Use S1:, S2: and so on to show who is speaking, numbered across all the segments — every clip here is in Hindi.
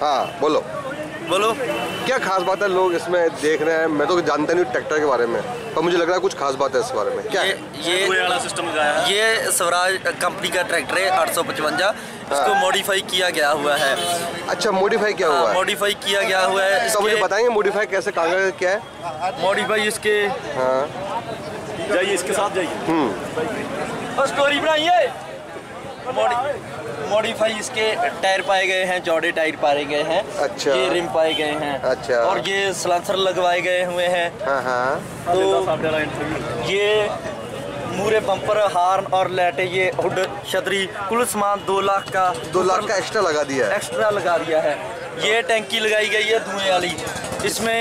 S1: हाँ बोलो।
S2: बोलो।
S1: क्या खास बात है लोग इसमें देख रहे हैं? मैं तो जानता नहीं हूँ ट्रैक्टर के बारे में पर मुझे लग रहा है कुछ खास बात है इस बारे में। क्या
S2: ये
S1: है?
S2: ये
S3: सिस्टम
S2: ये स्वराज कंपनी का ट्रैक्टर है आठ सौ पचवंजा। इसको
S1: हाँ।
S2: मॉडिफाई किया गया हुआ है।
S1: अच्छा मॉडिफाई क्या हुआ है
S2: मॉडिफाई किया गया हुआ है।
S1: तो मुझे बताएँगे मॉडिफाई कैसे कहाँ क्या है?
S2: मॉडिफाई इसके
S1: हाँ।
S3: जाइए इसके साथ जाइए।
S2: स्टोरी बनाइए। मॉडिफाई इसके टायर पाए गए हैं चौड़े टायर पाए गए हैं
S1: अच्छा।
S2: ये रिम पाए गए हैं
S1: अच्छा।
S2: और ये सलांसर लगवाए गए हुए हैं।
S1: हाँ हाँ।
S2: तो ये मूरे बम्पर हार्न और लाइटें ये हुड छतरी कुल सामान दो लाख का
S1: दो लाख का एक्स्ट्रा लगा दिया है।
S2: एक्स्ट्रा लगा दिया है। ये टैंकी लगाई गई है धुएँ वाली। इसमें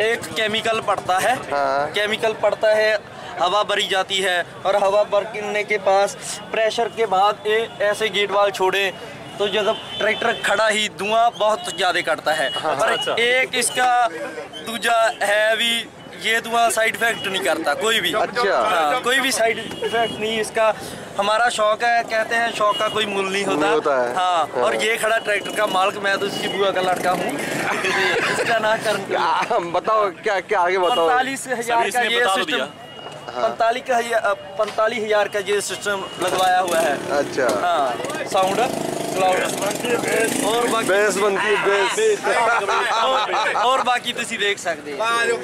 S2: एक केमिकल पड़ता है।
S1: हाँ।
S2: केमिकल पड़ता है हवा भरी जाती है और हवा भरने के पास प्रेशर के बाद ये ऐसे गेट वाल छोड़े तो जब ट्रैक्टर खड़ा ही धुआँ बहुत ज़्यादा करता है पर
S3: अच्छा।
S2: एक इसका दूजा है भी ये धुआँ साइड इफ़ेक्ट नहीं करता कोई भी
S1: अच्छा।
S2: हाँ, कोई भी साइड इफ़ेक्ट नहीं इसका हमारा शौक है कहते हैं शौक का कोई मूल नहीं होता
S1: नहीं होता है।
S2: हाँ
S1: हाँ।
S2: और ये खड़ा ट्रैक्टर का मालिक मैं तो इसकी बुआ का लड़का हूँ इसका ना कर
S1: बताओ क्या क्या आगे बताओ
S2: पैंतालीस हज़ार का ये सिस्टम। पैंतालीस का पैंतालीस हज़ार का ये सिस्टम लगवाया हुआ है।
S1: अच्छा।
S2: हाँ साउंड और बाकी
S1: बेस बनती बेस।
S2: और बाकी ਤੁਸੀਂ ਦੇਖ ਸਕਦੇ
S3: ਹੋ ਆ ਜੋ